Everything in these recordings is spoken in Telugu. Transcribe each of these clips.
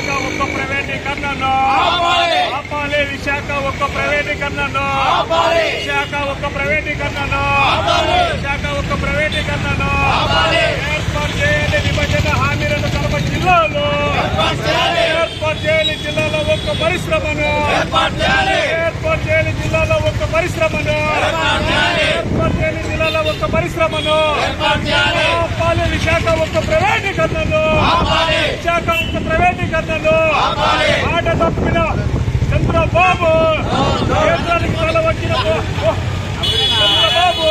విశాఖ ఒక్క ప్రైవేటీకరణను. ఆపాలి. విశాఖ ఒక్క ప్రైవేటీకరణను. విశాఖ ఒక్క ప్రైవేటీకరణను. విశాఖ ఒక్క ప్రైవేటీకరణను. ఏర్పాటు చేయాలి విభజన హామీలను కడప జిల్లాలో. ఏర్పాటు చేయాలి. జిల్లాలో ఒక్క పరిశ్రమను. ఏర్పాటు చేయాలి. జిల్లాలో ఒక్క పరిశ్రమను. ఏర్పాటు చేయాలి. జిల్లాలో ఒక్క పరిశ్రమను. ఆపాలి విశాఖ ఒక్క ప్రైవేటీకరణను. ಶಾಖಾಯುಕ್ತ ಪ್ರೈವೇಟೀಕರಣವನ್ನು ಆಟ ತಪ್ಪಿನ ಚಂದ್ರಬಾಬು ಕೇಂದ್ರಾಡಳಿತ ವಕೀಲ ಚಂದ್ರಬಾಬು.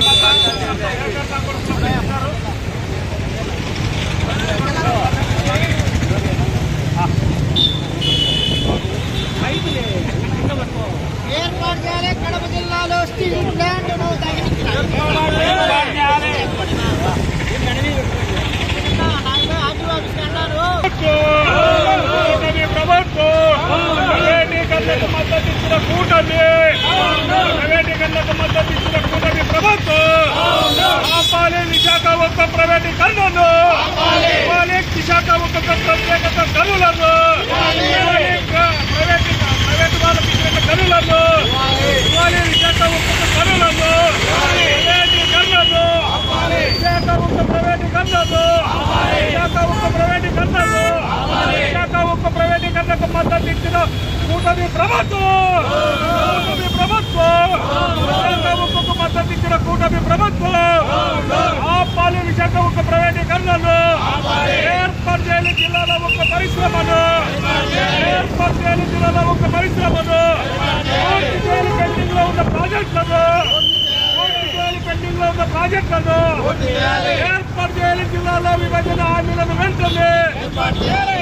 ಪದ್ಧತಿ కడప జిల్లాలో స్టీల్ ప్లాంట్ను కూటమి ప్రభుత్వం ప్రైవేటీకరణకు మద్దతు కూటమి ప్రభుత్వం ఆపాలి విశాఖ ఒక్క ప్రైవేటీకరణను ఆపాలి విశాఖ ప్రత్యేకత కనులను విశాఖ ఒక్క ప్రైవేటీకరణకు మద్దతు ఇచ్చిన కూటమి ప్రభుత్వం కూటమి ప్రభుత్వం విశాఖ ఒక్కొక్క మద్దతు ఇచ్చిన కూటమి ప్రభుత్వం ఆపాలి విశాఖ ఒక్క ప్రైవేటీకరణను ఏర్పాటు చేయాలి జిల్లాలో ఒక పరిశ్రమను ఏర్పాటు చేయాలి జిల్లాలో ఒక పరిశ్రమను పూర్తి చేయాలి పెండింగ్ లో ఉన్న ప్రాజెక్టులను పూర్తి చేయాలి పెండింగ్ లో ఉన్న ప్రాజెక్టులను ఏర్పాటు చేయాలి జిల్లాలో విభజన హామీలను వెంటనే ఏర్పాటు